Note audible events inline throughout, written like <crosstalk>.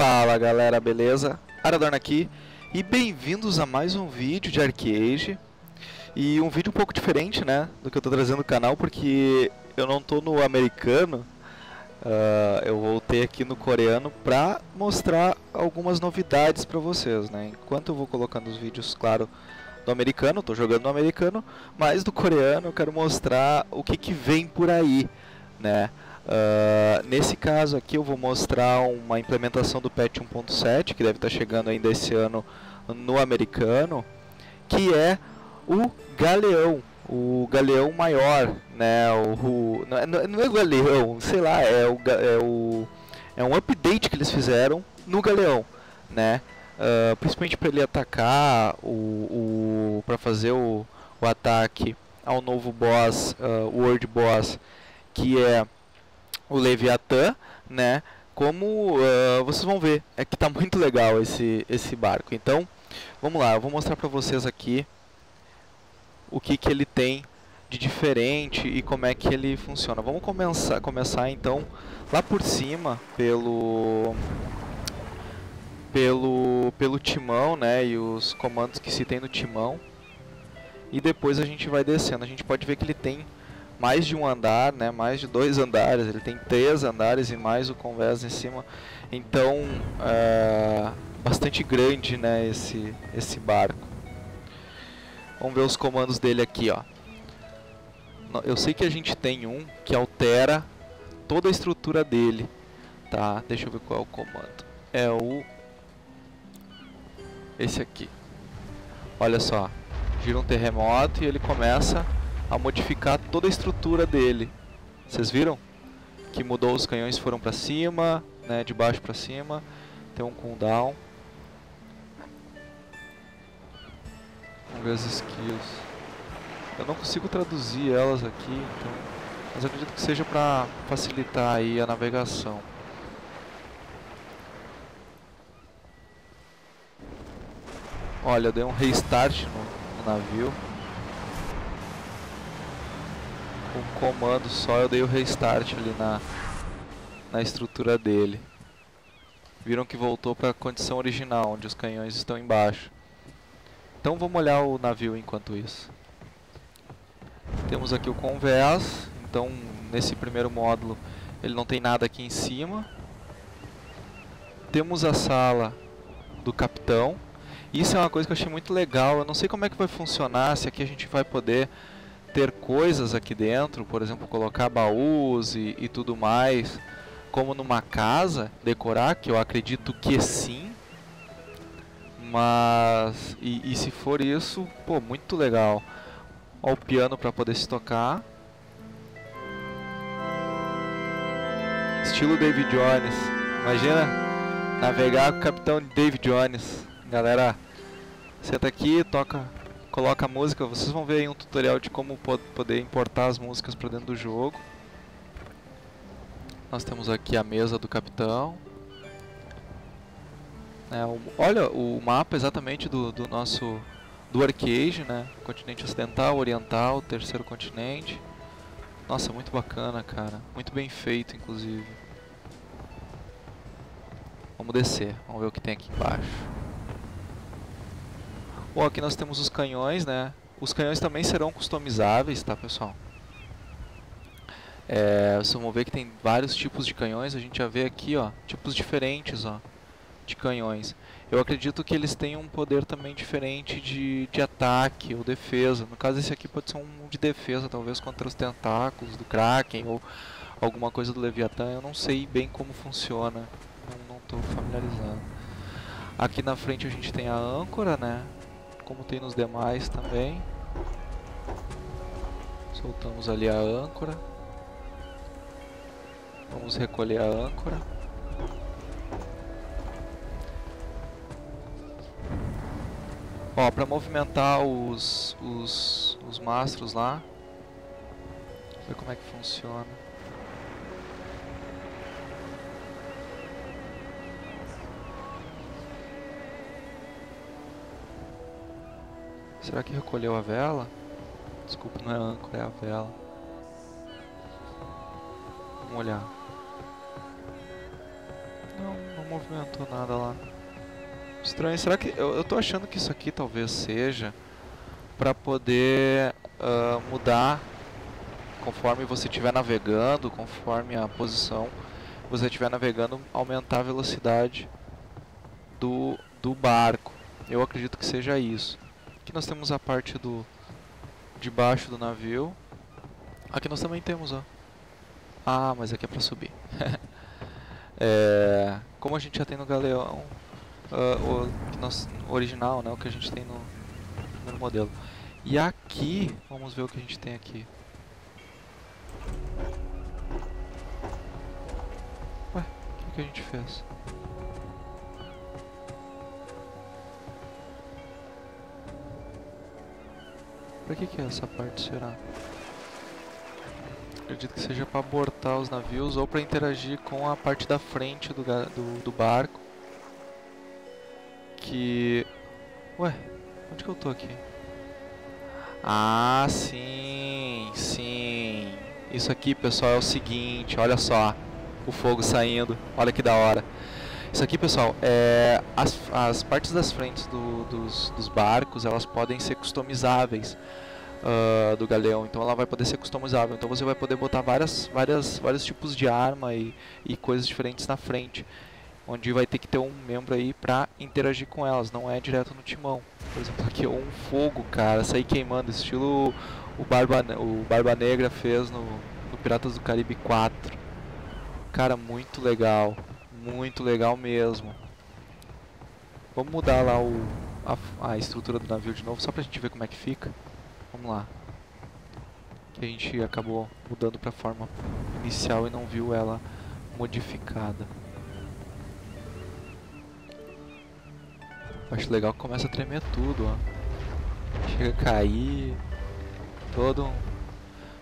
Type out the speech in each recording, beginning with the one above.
Fala galera, beleza? Aradorn aqui e bem-vindos a mais um vídeo de Arcade E um vídeo um pouco diferente, né, do que eu tô trazendo no canal Porque eu não tô no americano. Uh, Eu voltei aqui no coreano pra mostrar algumas novidades pra vocês, né? Enquanto eu vou colocando os vídeos, claro, do americano, tô jogando no americano Mas do coreano eu quero mostrar o que que vem por aí, né Uh, nesse caso aqui eu vou mostrar uma implementação do patch 1.7 que deve estar chegando ainda esse ano no americano, que é o Galeão, o Galeão maior, né? O, o não, é, não é o Galeão, sei lá, é o, é o é um update que eles fizeram no Galeão, né? Uh, principalmente para ele atacar o, o para fazer o, o ataque ao novo boss, uh, World Boss, que é o Leviatã, né? Como uh, vocês vão ver, é que tá <laughs> muito legal esse, esse barco. Então, vamos lá, eu vou mostrar para vocês aqui o que, que ele tem de diferente e como é que ele funciona. Vamos começar, começar então lá por cima pelo pelo pelo timão, né, e os comandos que se tem no timão. E depois a gente vai descendo. A gente pode ver que ele tem mais de um andar, né, mais de dois andares, ele tem três andares e mais o convés em cima, então é bastante grande né, esse, esse barco. Vamos ver os comandos dele aqui, ó. Eu sei que a gente tem um que altera toda a estrutura dele, tá? Deixa eu ver qual é o comando. É o esse aqui. Olha só, gira um terremoto e ele começa a modificar toda a estrutura dele. Vocês viram? Que mudou, os canhões foram para cima, né, de baixo para cima. Tem um cooldown. Vamos ver as skills. Eu não consigo traduzir elas aqui, então, mas acredito que seja para facilitar aí a navegação. Olha, dei um restart no, no navio. Um comando só eu dei o restart ali na, na estrutura dele. Viram que voltou para a condição original, onde os canhões estão embaixo. Então vamos olhar o navio enquanto isso. Temos aqui o convés, então nesse primeiro módulo ele não tem nada aqui em cima. Temos a sala do capitão. Isso é uma coisa que eu achei muito legal. Eu não sei como é que vai funcionar, se aqui a gente vai poder ter coisas aqui dentro, por exemplo, colocar baús e, e tudo mais, como numa casa, decorar, que eu acredito que sim. Mas, e, e se for isso, pô, muito legal. Ó, o piano para poder se tocar. Estilo David Jones. Imagina navegar com o capitão David Jones. Galera, senta aqui, toca coloca a música, vocês vão ver aí um tutorial de como poder importar as músicas para dentro do jogo. Nós temos aqui a mesa do capitão. É, o, olha o mapa exatamente do, do nosso do arcade, né? Continente ocidental, oriental, terceiro continente. Nossa, muito bacana, cara. Muito bem feito, inclusive. Vamos descer, vamos ver o que tem aqui embaixo. Bom, aqui nós temos os canhões, né? Os canhões também serão customizáveis, tá, pessoal? É, vocês vão ver que tem vários tipos de canhões. A gente já vê aqui, ó, tipos diferentes, ó, de canhões. Eu acredito que eles têm um poder também diferente de, de ataque ou defesa. No caso, esse aqui pode ser um de defesa, talvez contra os tentáculos do Kraken ou alguma coisa do Leviatã. Eu não sei bem como funciona, não estou familiarizado. Aqui na frente a gente tem a âncora, né? Como tem nos demais também. Soltamos ali a âncora. Vamos recolher a âncora. Ó, para movimentar os, os, os mastros lá. Ver como é que funciona. Será que recolheu a vela? Desculpa, não é âncora, é a vela. Vamos olhar. Não, não movimentou nada lá. Estranho, será que... Eu, eu tô achando que isso aqui talvez seja para poder uh, mudar conforme você estiver navegando, conforme a posição você estiver navegando, aumentar a velocidade do, do barco. Eu acredito que seja isso. Aqui nós temos a parte do de baixo do navio. Aqui nós também temos, ó. Ah, mas aqui é para subir. <laughs> é, como a gente já tem no galeão, uh, o, nós, original, né, o que a gente tem no modelo. E aqui, vamos ver o que a gente tem aqui. Ué, o que, que a gente fez? Pra que que é essa parte, será? Acredito que seja para abortar os navios ou para interagir com a parte da frente do, do, do barco. Que... Ué, onde que eu tô aqui? Ah, sim, sim. Isso aqui, pessoal, é o seguinte, olha só. O fogo saindo, olha que da hora. Isso aqui, pessoal, é as, as partes das frentes do, dos, dos barcos, elas podem ser customizáveis uh, do galeão, então ela vai poder ser customizável. Então você vai poder botar várias, várias, vários tipos de arma e, e coisas diferentes na frente onde vai ter que ter um membro aí pra interagir com elas, não é direto no timão. Por exemplo, aqui um fogo, cara, sair queimando, estilo o Barba, o Barba Negra fez no, no Piratas do Caribe 4. Cara, muito legal, muito legal mesmo. Vamos mudar lá o, a, a estrutura do navio de novo, só pra gente ver como é que fica. Vamos lá. Que a gente acabou mudando pra forma inicial e não viu ela modificada. Acho legal que começa a tremer tudo, ó. Chega a cair. Todo um...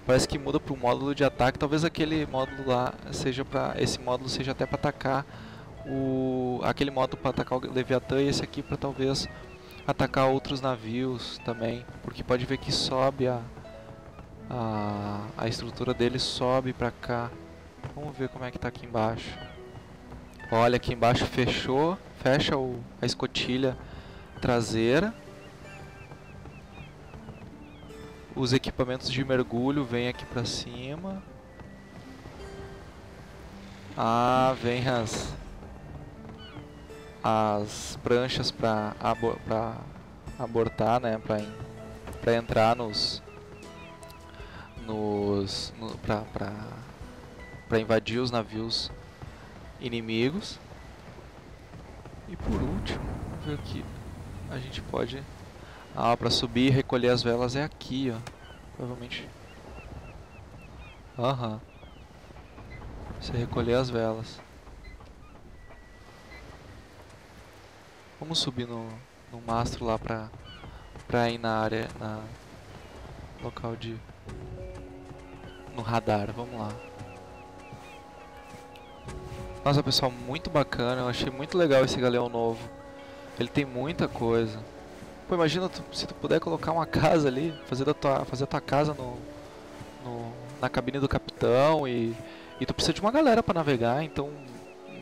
Parece que muda pro módulo de ataque. Talvez aquele módulo lá seja para Esse módulo seja até para atacar o... Aquele módulo para atacar o Leviatã e esse aqui para talvez atacar outros navios também. Porque pode ver que sobe a... A, a estrutura dele sobe pra cá. Vamos ver como é que tá aqui embaixo. Olha, aqui embaixo fechou fecha o, a escotilha traseira. Os equipamentos de mergulho vêm aqui pra cima. Ah, vem as as pranchas para abor abortar, né, para para entrar nos nos no, para para invadir os navios inimigos. E por último, vamos ver aqui. A gente pode... Ah, para subir e recolher as velas é aqui, ó. Provavelmente. Aham. Você recolher as velas. Vamos subir no, no mastro lá pra, pra ir na área, na local de... No radar, vamos lá. Nossa, pessoal, muito bacana. Eu achei muito legal esse galeão novo. Ele tem muita coisa. Pô, imagina tu, se tu puder colocar uma casa ali, fazer, da tua, fazer a tua casa no, no, na cabine do capitão e, e tu precisa de uma galera para navegar, então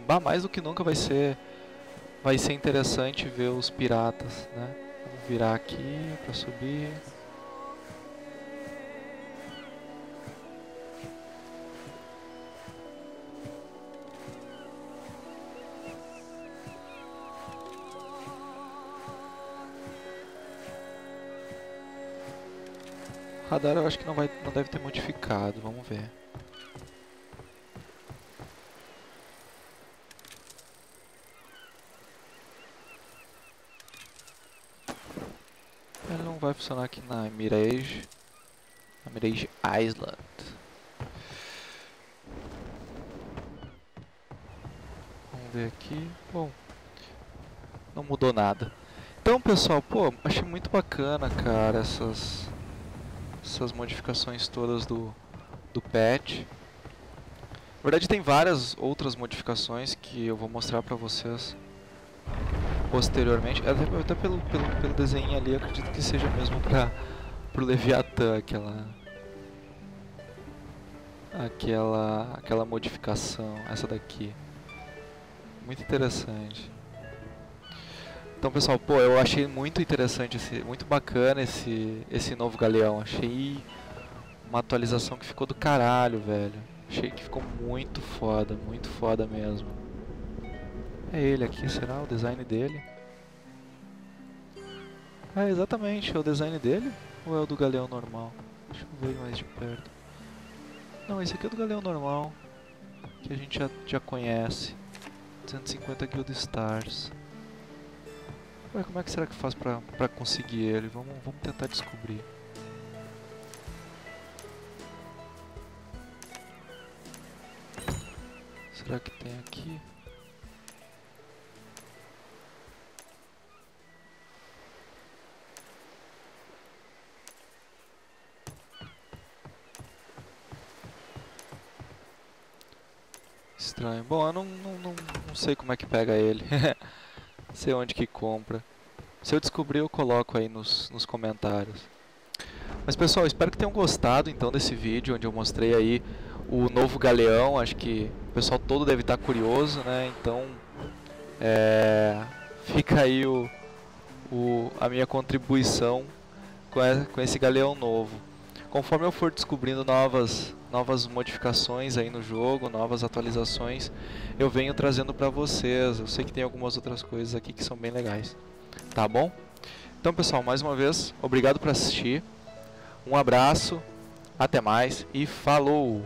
bah, mais do que nunca vai ser vai ser interessante ver os piratas, né? Vamos virar aqui para subir. Radar eu acho que não, vai, não deve ter modificado, vamos ver. Ele não vai funcionar aqui na Mirage, na Mirage Island. Vamos ver aqui, bom, não mudou nada. Então pessoal, pô, achei muito bacana, cara, essas essas modificações todas do, do patch. Na verdade tem várias outras modificações que eu vou mostrar pra vocês posteriormente. Até, até pelo, pelo, pelo desenho ali, acredito que seja mesmo para pro Leviathan aquela aquela aquela modificação, essa daqui. Muito interessante. Então, pessoal, pô, eu achei muito interessante, esse, muito bacana esse, esse novo galeão. Achei uma atualização que ficou do caralho, velho. Achei que ficou muito foda, muito foda mesmo. É ele aqui, será o design dele? É, exatamente, é o design dele? Ou é o do galeão normal? Deixa eu ver mais de perto. Não, esse aqui é do galeão normal. Que a gente já, já conhece. 250 Guild Stars. Ué, como é que será que faz pra, pra conseguir ele? Vamos, vamos tentar descobrir. Será que tem aqui? Estranho. Bom, eu não, não, não, não sei como é que pega ele. <laughs> sei onde que compra. Se eu descobrir, eu coloco aí nos, nos comentários. Mas pessoal, espero que tenham gostado então desse vídeo onde eu mostrei aí o novo galeão. Acho que o pessoal todo deve estar curioso, né? Então, é, fica aí o, o, a minha contribuição com, com esse galeão novo. Conforme eu for descobrindo novas novas modificações aí no jogo, novas atualizações, eu venho trazendo para vocês. Eu sei que tem algumas outras coisas aqui que são bem legais. Tá bom? Então, pessoal, mais uma vez, obrigado por assistir. Um abraço, até mais e falou!